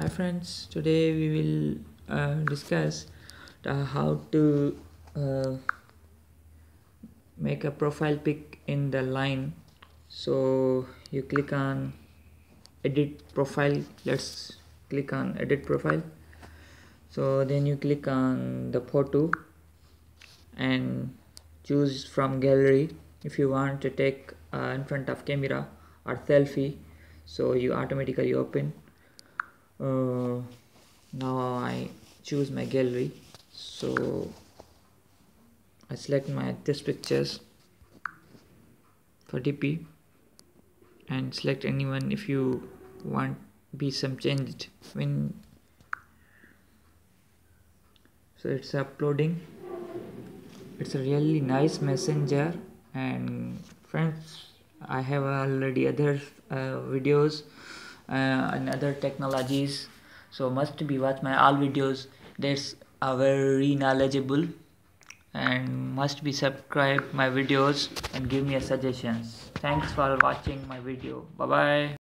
Hi friends, today we will uh, discuss uh, how to uh, make a profile pic in the line. So you click on edit profile. Let's click on edit profile. So then you click on the photo and choose from gallery if you want to take uh, in front of camera or selfie so you automatically open uh, now I choose my gallery. So I select my this pictures for DP and select anyone if you want be some changed. When so it's uploading. It's a really nice messenger and friends I have already other uh, videos Uh, and other technologies. So must be watch my all videos. That's are very knowledgeable and must be subscribe my videos and give me a suggestions. Thanks for watching my video. Bye bye